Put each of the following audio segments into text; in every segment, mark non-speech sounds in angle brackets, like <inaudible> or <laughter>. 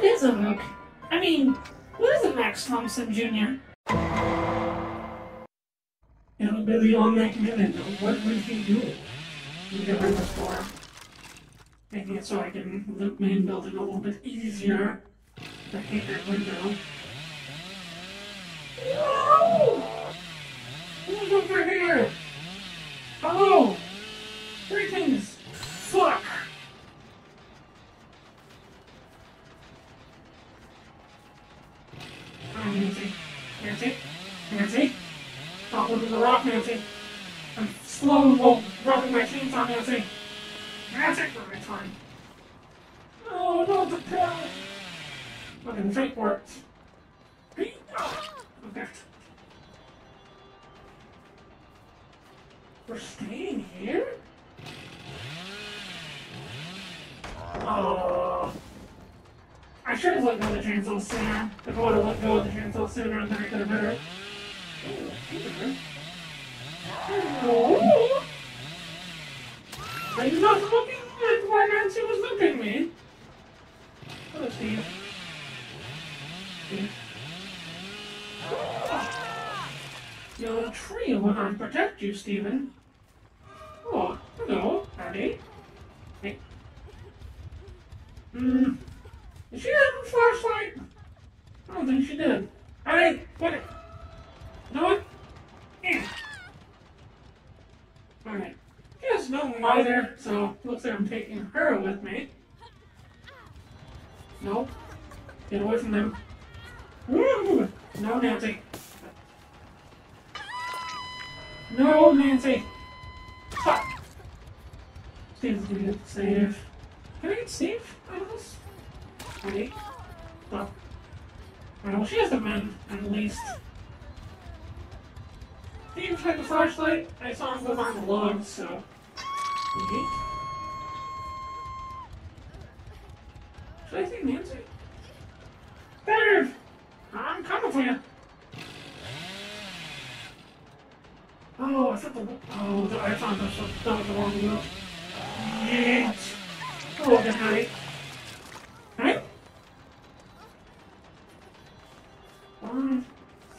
What is a Mook? I mean, what is a Max Thompson Jr.? It'll be the all night minute. What would he do? You rid of. Maybe it's so I can loop main building a little bit easier. The hater window. No! Who's over here? Oh! Hello! Greetings! Rock, Nancy. I'm slow while rubbing my chainsaw, Nancy. Nancy! Alright, fine. Oh, no, the pill! Okay, the fake works. Okay. We're staying here? Oh. I should have let go of the chainsaw sooner. If I would have let go of the chainsaw sooner, then I could have better. Oh. Are you not looking at where Nancy was looking me? Hello, Steve. Steve. Your tree will not protect you, Stephen. Oh, hello, Patty. Hey. Hmm. Did she have a flashlight? I don't think she did. Hey, what? You know what? Yeah. Alright. No Mither, so looks like I'm taking her with me. Nope. Get away from them. Woo! No, Nancy. No, Nancy! Fuck! Steve's gonna get save. Can I get save out of this? Ready? Stop. Well, she has a man, at least. Steve had the flashlight. I saw him go on the logs, so. Okay. Should I say Nancy? Dave! I'm coming for you. Oh, I thought the oh, I found that that was the wrong route. Yes. Oh, okay, honey. Right? Five,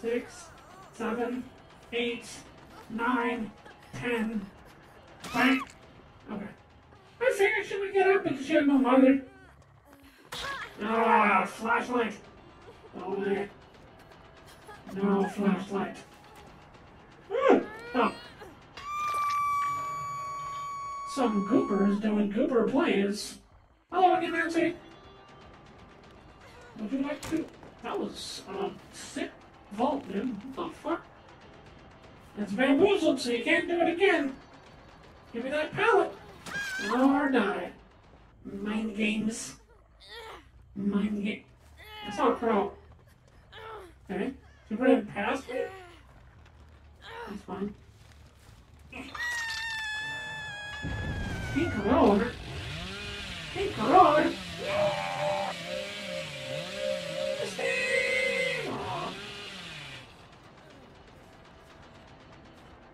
six, seven, eight, nine, ten. Right? I figured she would get up because she had Mither. Ah, flashlight. Oh, there. No flashlight. Hmm. Oh. Some goopers doing gooper plays. Hello again, Nancy. Would you like to? That was a sick vault, dude. What the fuck? It's bamboozled, so you can't do it again. Give me that pallet. Or die. Uh, mind games. Mind game. That's not pro. Okay. You put it past me? That's fine. Pink road? Pink road?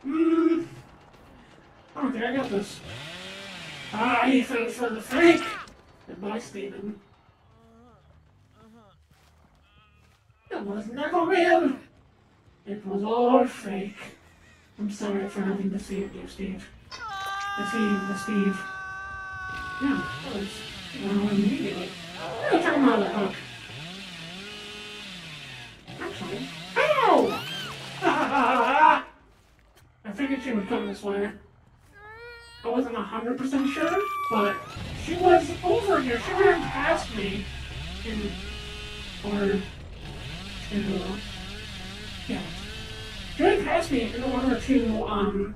Hmm. I don't think I got this. Ah, he fell for the fake! Goodbye, Steven. It was never real! It was all fake. I'm sorry for having deceived you, Steve. Deceived the Steve. Yeah, that was well, immediately. Out of the hook. Actually, ow! <laughs> I figured she would come this way. I wasn't hundred percent sure, but she was over here. She ran past me in or to yeah. She ran past me in order to um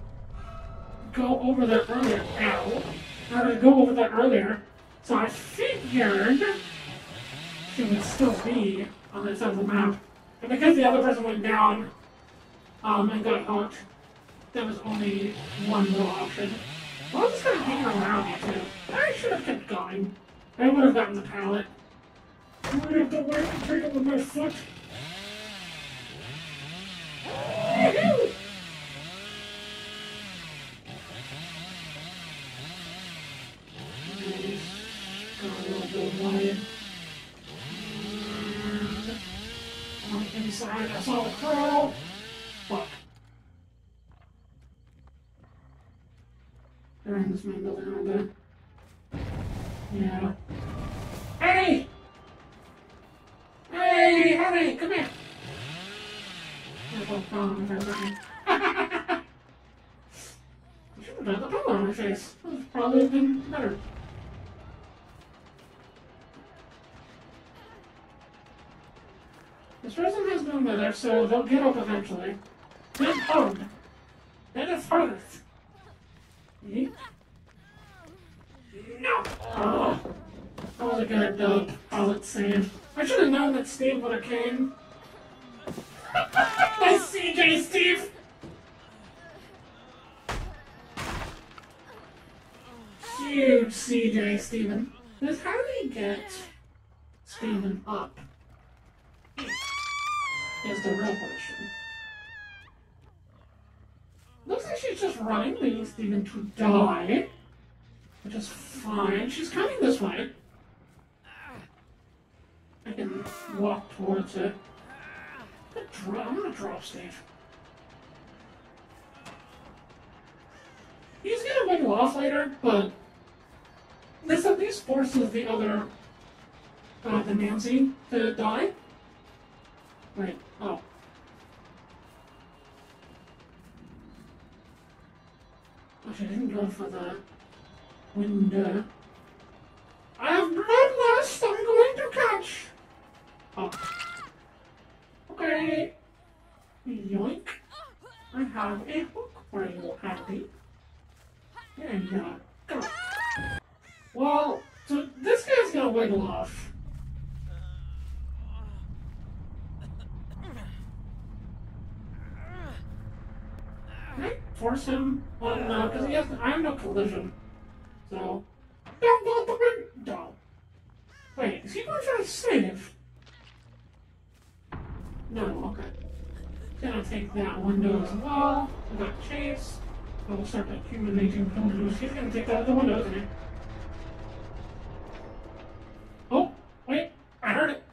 go over there earlier. Ow. In order to go over there earlier. So I figured she would still be on this side of the map. And because the other person went down um, and got hooked, there was only one little option. Well, I'm just of hanging around too. I should have kept going. I would have gotten the pallet. I would have to wait and take it with my foot. Woohoo! Nice. Got a little bit of lion. side. I saw the crow. Fuck. They're in this main building, aren't? Yeah. Hey! Hey, Eddie, come here. They're both gone, everything. <laughs> I should have done the pillow on my face. That would probably have been better. This person has no Mither, so they'll get up eventually. Get hugged. That is hard. Oh, that was a good uh, pallet save. I should have known that Steve would have came. <laughs> nice CJ, Steve! Huge CJ, Steven. This how do you get Steven up? Is the real question. Looks like she's just running, leaving Steven to die. Which is fine. She's coming this way. I can walk towards it. I'm gonna drop Steve. He's gonna win wiggle off later, but this at least forces the other, uh, the Nancy to die. Wait, oh. Actually, I didn't go for the window. I have bloodlust I'm going to catch. Oh. Okay. Yoink. I have a hook for you, Happy. There you go. Well, so this guy's gonna wiggle off. Can I force him? Well, no, because he has. I have no collision. So. Don't go the window! Wait, is he going for a save? No, okay. Gonna take that window as well. We got Chase. I will start accumulating produce. He's gonna take that other window, isn't he? Oh, wait, I heard it.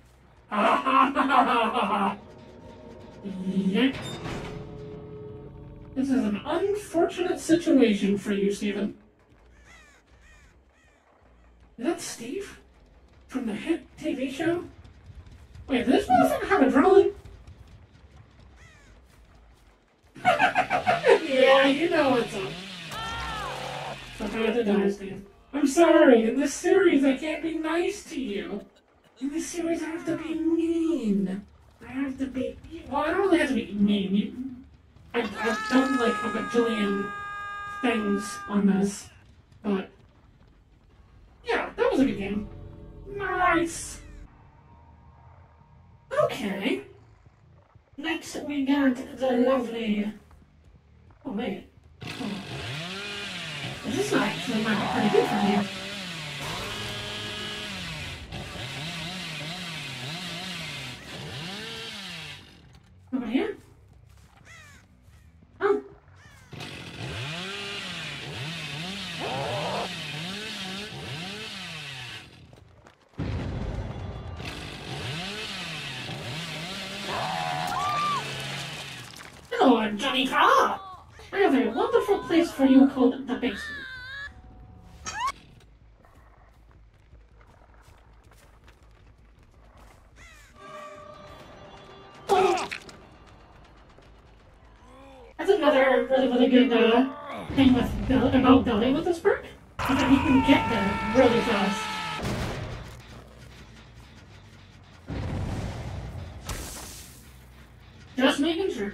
<laughs> Yank. This is an unfortunate situation for you, Steven. Is that Steve? From the hit TV show? Wait, this motherfucker have adrenaline? yeah, you know. I'm sorry, in this series I can't be nice to you. In this series I have to be mean. I have to be... Well, I don't really have to be mean. I've, I've done like a bajillion things on this, but yeah, that was a good game. Nice. Okay. Next we got the lovely. Oh wait. Oh. This is actually might be pretty good for me. Over here. Hello, Johnny Carr. A wonderful place for you called the basement. Oh. That's another really, really good uh, thing with build, about building with this perk. Is that you can get there really fast. Just making sure.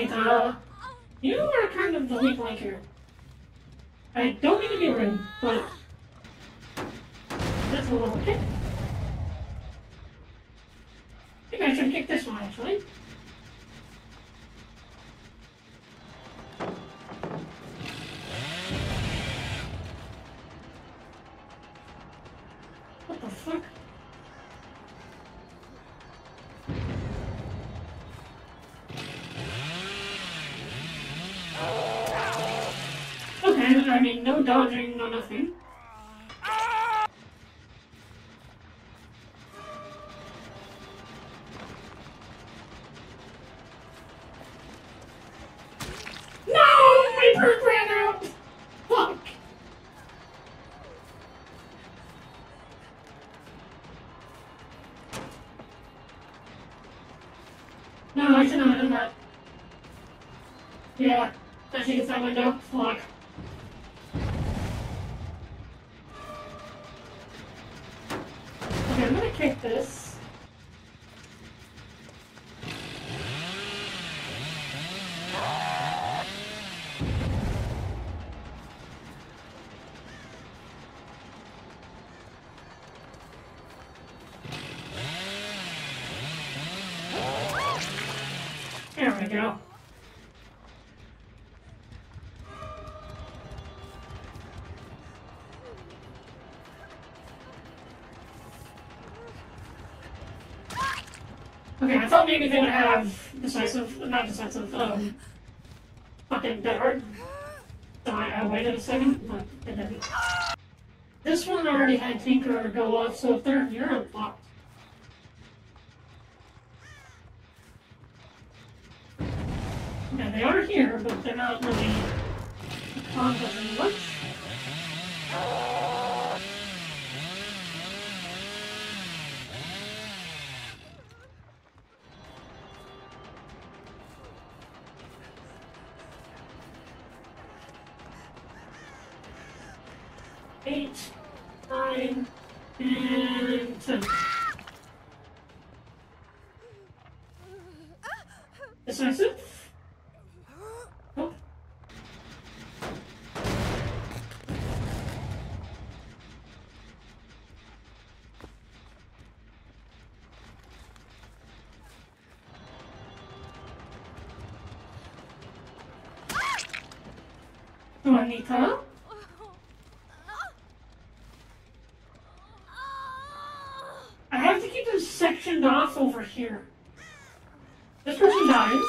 Anita. You are kind of the weak link here. I don't mean to be rude, but that's a little kick. I think I should kick this one actually. Dodging, no nothing. No! Ran out! Fuck! No, I should not have done that. Yeah, that she gets that window. Fuck. I thought maybe they would have decisive, not decisive, um, fucking dead hard. So I, I waited a second, but they didn't. This one already had Tinker go off, so if they're you're unlocked. Yeah, they are here, but they're not really accomplishing much. Eight, nine, and ten. Sectioned off over here. This person dies.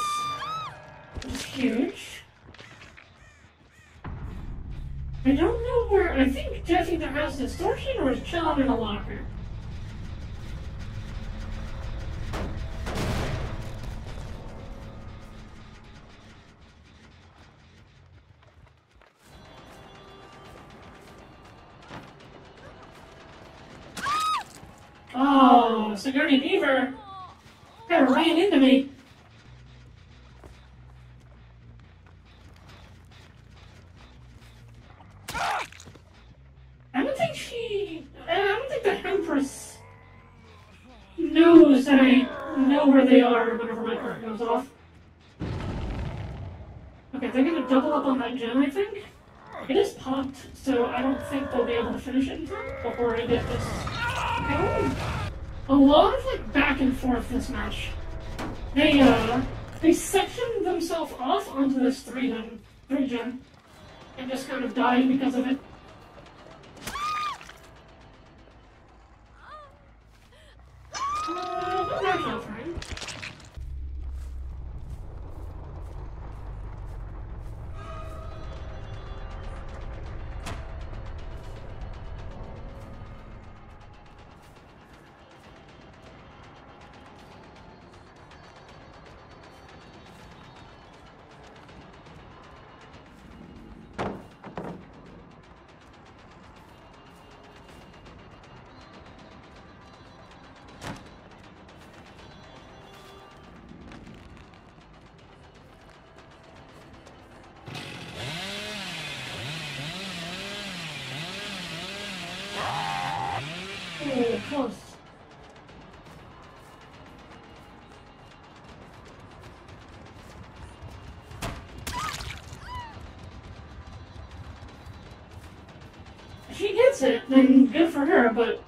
Is huge. I don't know where. I think Jeff either has distortion or is chilling in a locker. Oh, Sigourney Beaver kind of ran into me. I don't think she. I don't think the Empress knows that I know where they are whenever my card goes off. Okay, they're gonna double up on that gen, I think. It is popped, so I don't think they'll be able to finish it before I get this. going. A lot of like back and forth this match. They uh they sectioned themselves off onto this three gen three gen and just kind of died because of it. Uh, She gets it, then good for her, but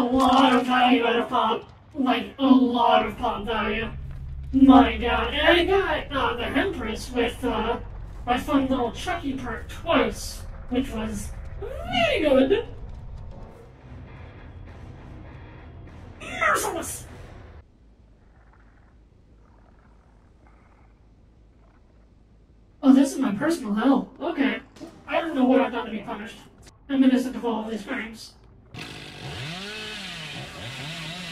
lot of value out of pop. Like, a lot of pop value. My god. And I got uh, the Empress with uh, my fun little Chucky part twice, which was very good. Merciless! Oh, this is my personal hell. Okay. I don't know what I've done to be punished. I'm innocent of all these crimes.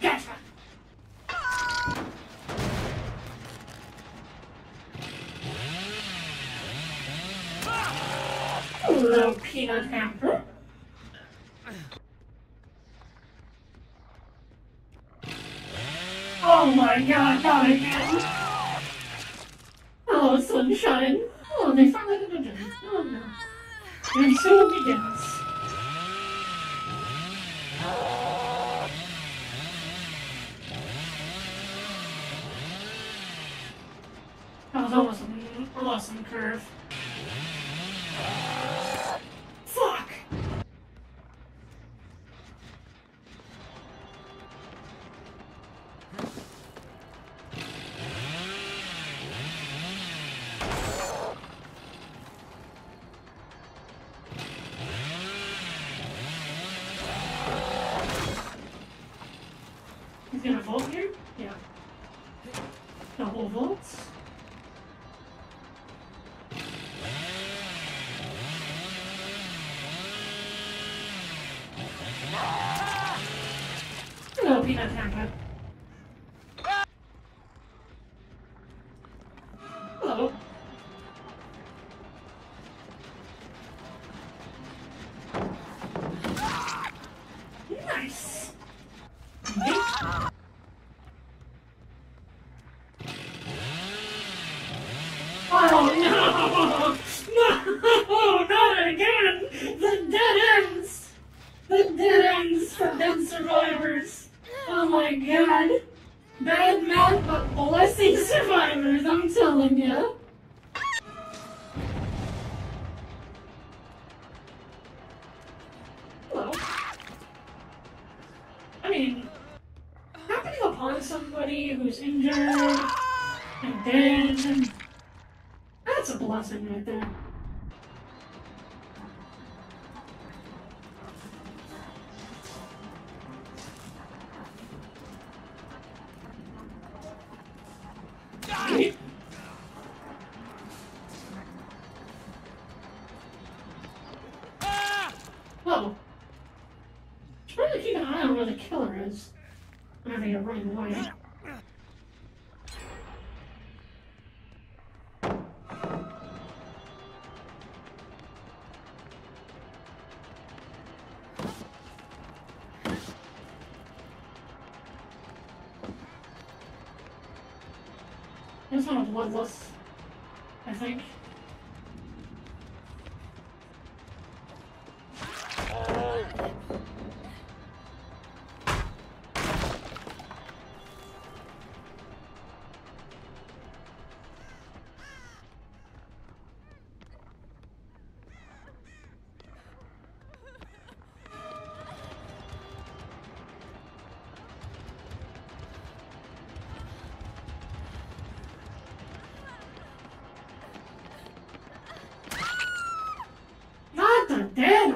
Gotcha! <laughs> Little peanut hamper. Oh my god, not again! Oh, sunshine! Oh, they found the dungeon. Oh no. And so it begins. That was almost an awesome curve. Somebody who's injured and dead, that's a blessing right there. This one was bloodless, I think.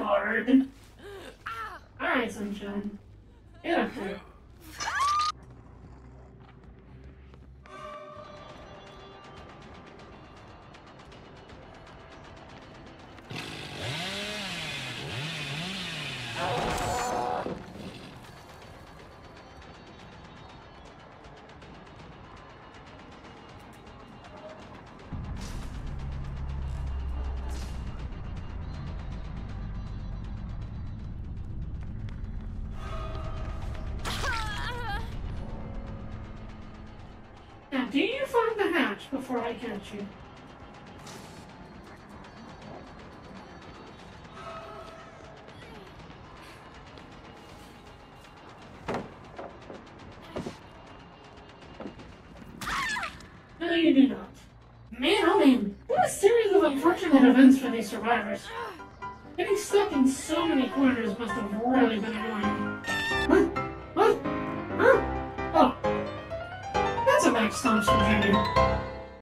Hard. Match before I catch you.